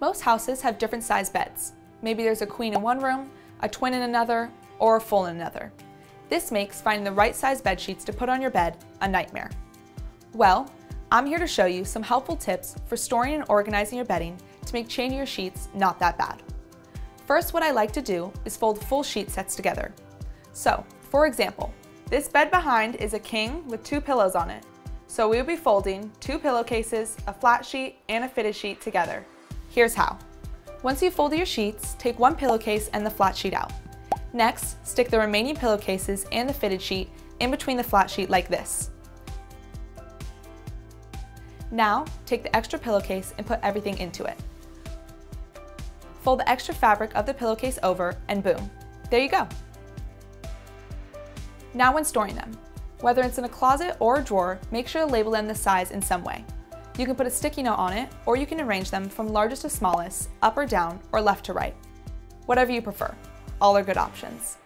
Most houses have different size beds. Maybe there's a queen in one room, a twin in another, or a full in another. This makes finding the right size bed sheets to put on your bed a nightmare. Well, I'm here to show you some helpful tips for storing and organizing your bedding to make changing your sheets not that bad. First, what I like to do is fold full sheet sets together. So, for example, this bed behind is a king with two pillows on it. So we will be folding two pillowcases, a flat sheet, and a fitted sheet together. Here's how. Once you've folded your sheets, take one pillowcase and the flat sheet out. Next, stick the remaining pillowcases and the fitted sheet in between the flat sheet like this. Now, take the extra pillowcase and put everything into it. Fold the extra fabric of the pillowcase over and boom, there you go. Now when storing them, whether it's in a closet or a drawer, make sure to label them the size in some way. You can put a sticky note on it, or you can arrange them from largest to smallest, up or down, or left to right. Whatever you prefer. All are good options.